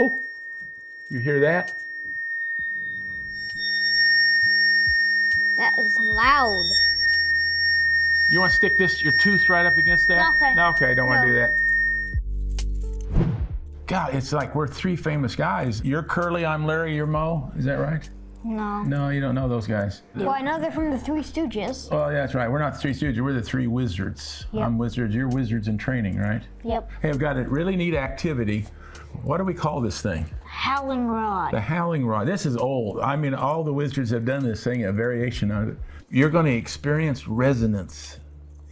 Oh, you hear that? That is loud. You want to stick this your tooth right up against that? No, thanks. No, okay, don't want to do that. God, it's like we're three famous guys. You're Curly, I'm Larry, you're Moe. Is that right? No. No, you don't know those guys. Well, I know they're from the Three Stooges. Oh, yeah, that's right. We're not the three stooges. We're the three wizards. Yep. I'm wizards. You're wizards in training, right? Yep. Hey, I've got a really neat activity. What do we call this thing? Howling Rod. The howling rod. This is old. I mean, all the wizards have done this thing, a variation of it. You're going to experience resonance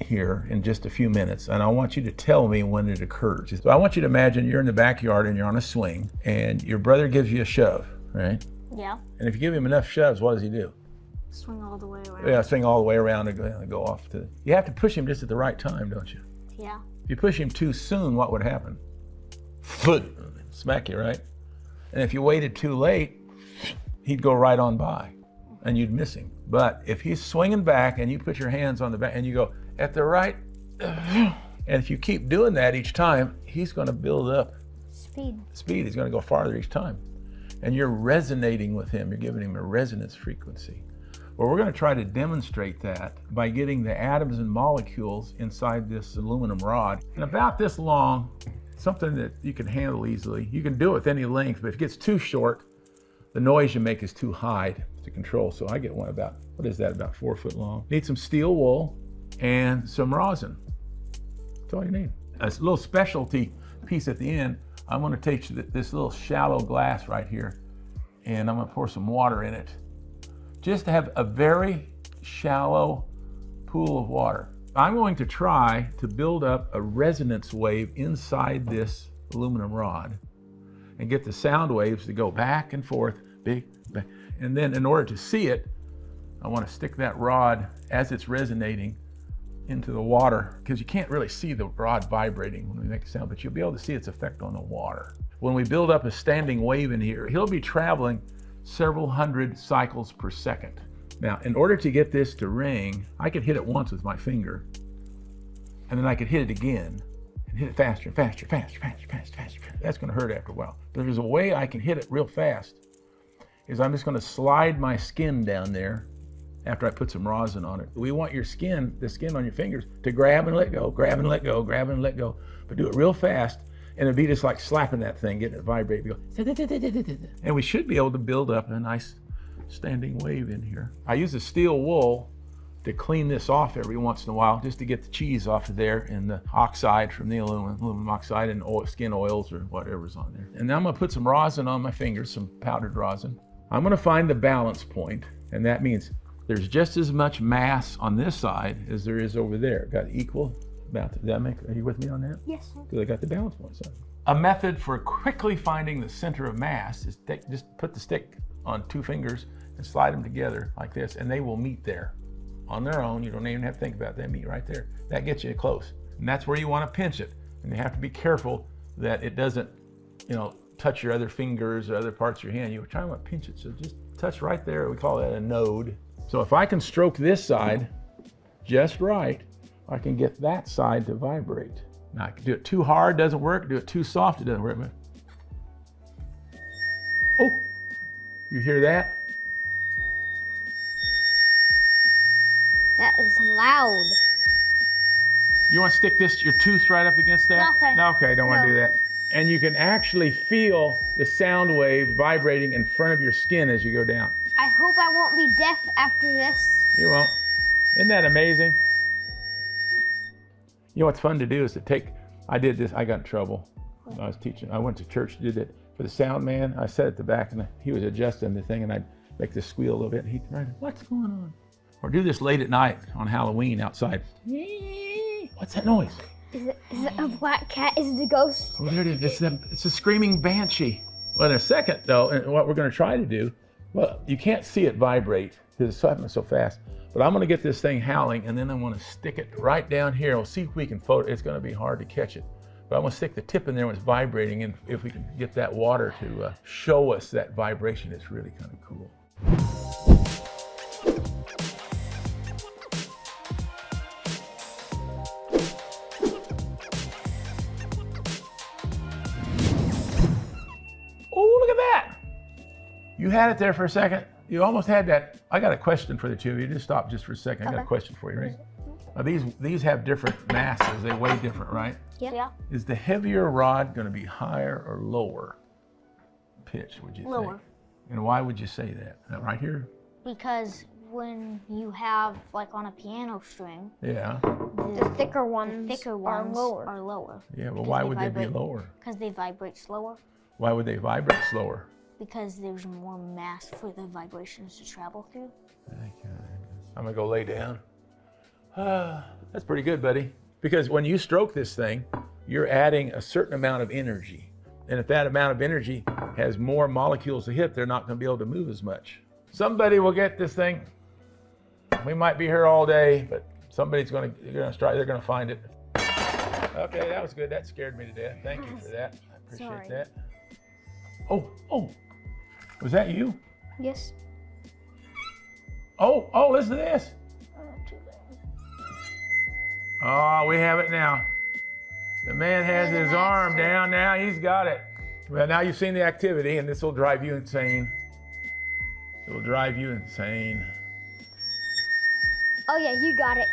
here in just a few minutes, and I want you to tell me when it occurs. So I want you to imagine you're in the backyard and you're on a swing, and your brother gives you a shove, right? Yeah. And if you give him enough shoves, what does he do? Swing all the way around. Yeah, swing all the way around and go, off to. You have to push him just at the right time, don't you? Yeah. If you push him too soon, what would happen? Foot, smack you, right? And if you waited too late, he'd go right on by and you'd miss him. But if he's swinging back and you put your hands on the back and you go at the right, and if you keep doing that each time, he's going to build up Speed. speed. He's going to go farther each time. And you're resonating with him, you're giving him a resonance frequency. Well, we're going to try to demonstrate that by getting the atoms and molecules inside this aluminum rod. And about this long, something that you can handle easily. You can do it with any length, but if it gets too short, the noise you make is too high to control. So I get one about, what is that, about four foot long. Need some steel wool and some rosin. That's all you need. A little specialty piece at the end. I'm going to take this little shallow glass right here, and I'm going to pour some water in it, just to have a very shallow pool of water. I'm going to try to build up a resonance wave inside this aluminum rod, and get the sound waves to go back and forth, big, and then in order to see it, I want to stick that rod as it's resonating into the water because you can't really see the rod vibrating when we make a sound, but you'll be able to see its effect on the water. When we build up a standing wave in here, he'll be traveling several hundred cycles per second. Now, in order to get this to ring, I could hit it once with my finger, and then I could hit it again, and hit it faster and faster, faster, faster, faster, faster. That's going to hurt after a while. But there's a way I can hit it real fast. Is I'm just going to slide my skin down there after I put some rosin on it. We want your skin, the skin on your fingers, to grab and let go, grab and let go, grab and let go, but do it real fast. And it'd be just like slapping that thing, getting it vibrate. Go, and we should be able to build up a nice standing wave in here. I use a steel wool to clean this off every once in a while, just to get the cheese off of there and the oxide from the aluminum, aluminum oxide and oil, skin oils or whatever's on there. And now I'm gonna put some rosin on my fingers, some powdered rosin. I'm gonna find the balance point, and that means there's just as much mass on this side as there is over there. Got equal amount. Does that make, are you with me on that? Yes. sir. Because I got the balance points on. A method for quickly finding the center of mass is take, just put the stick on two fingers and slide them together like this, and they will meet there on their own. You don't even have to think about it. They meet right there. That gets you close. And that's where you want to pinch it. And you have to be careful that it doesn't, you know, touch your other fingers or other parts of your hand. You're trying to pinch it. So just touch right there. We call that a node. So if I can stroke this side just right, I can get that side to vibrate. Now I can do it too hard, doesn't work. Do it too soft, it doesn't work. Oh, you hear that? That is loud. You want to stick this your tooth right up against that? No, thanks. Okay, don't want to do that. And you can actually feel the sound wave vibrating in front of your skin as you go down. I hope I won't be deaf after this. You won't. Isn't that amazing? You know what's fun to do is to take. I did this. I got in trouble. I was teaching. I went to church. Did it for the sound man. I sat at the back and he was adjusting the thing, and I'd make this squeal a little bit. And he'd right, what's going on? Or do this late at night on Halloween outside. What's that noise? Is it, is it a black cat? Is it a ghost? Oh, there it is. It's a, it's a screaming banshee. Well, in a second, though, what we're going to try to do, well, you can't see it vibrate because it's happening so fast. But I'm going to get this thing howling, and then I'm going to stick it right down here. We'll see if we can photo. It's going to be hard to catch it. But I'm going to stick the tip in there when it's vibrating, and if we can get that water to uh, show us that vibration, it's really kind of cool. You had it there for a second. You almost had that. I got a question for the two of you. Just stop just for a second. I got a question for you. Ready? Mm-hmm. Now these these have different masses. They weigh different, right? Yeah. Yeah. Is the heavier rod going to be higher or lower pitch? Would you think? Lower. And why would you say that? Now, right here. Because when you have like on a piano string, Yeah. The thicker ones thicker ones are lower. are lower Yeah. but why they would they be lower? because they vibrate slower. Why would they vibrate slower? Because there's more mass for the vibrations to travel through. I'm gonna go lay down. Ah, that's pretty good, buddy. Because when you stroke this thing, you're adding a certain amount of energy. And if that amount of energy has more molecules to hit, they're not gonna be able to move as much. Somebody will get this thing. We might be here all day, but somebody's gonna, they're gonna try, they're gonna find it. Okay, that was good. That scared me to death. Thank you for that. I appreciate Sorry. that. Oh, oh, was that you? Yes. Oh, oh, listen to this. Oh, ah, we have it now. The man has his arm down now. He's got it. Well, now you've seen the activity, and this will drive you insane. It will drive you insane. Oh yeah, you got it.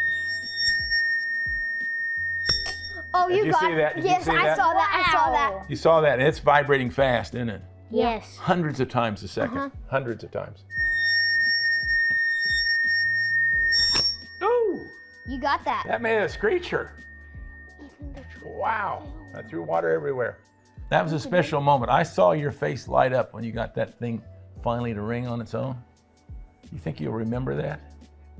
Oh, Did you you got see it. that? Did you yes, see I that? saw that. I saw that. You saw that, it's vibrating fast, isn't it? Yes. Hundreds of times a 2nd Uh-huh. Hundreds of times. Ooh, You got that. that made a screecher. Wow. I threw water everywhere. That was a special moment. I saw your face light up when you got that thing finally to ring on its own. You think you'll remember that?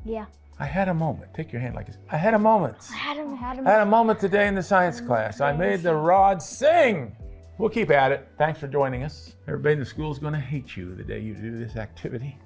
Yeah. I had a moment. Take your hand like this. I had a moment. I had him. I had him. I had a moment today in the science class. I made the rod sing. We'll keep at it. Thanks for joining us. Everybody in the school is going to hate you the day you do this activity.